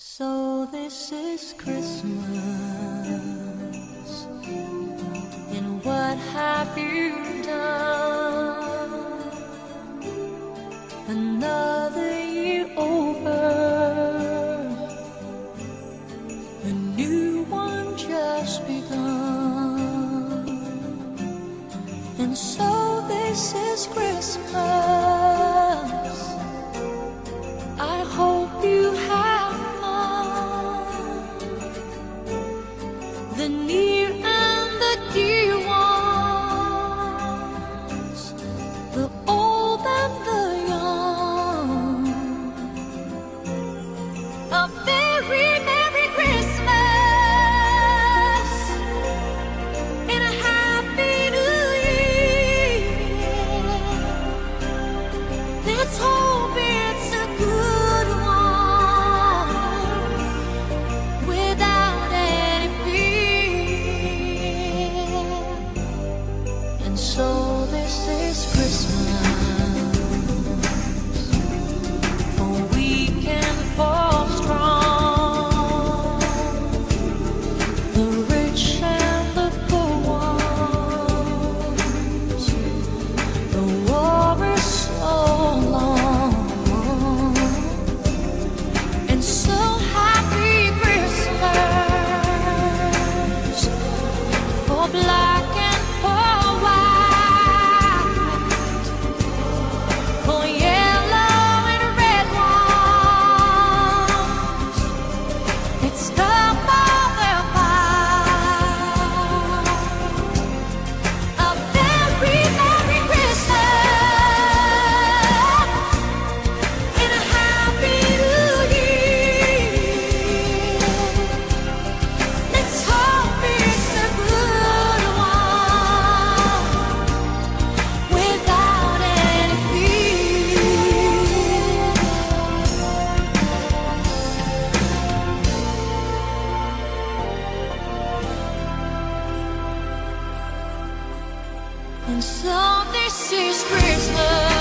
So this is Christmas, and what have you done? Another year over, a new one just begun, and so this is Christmas. the need so this is Christmas. And so this is Christmas.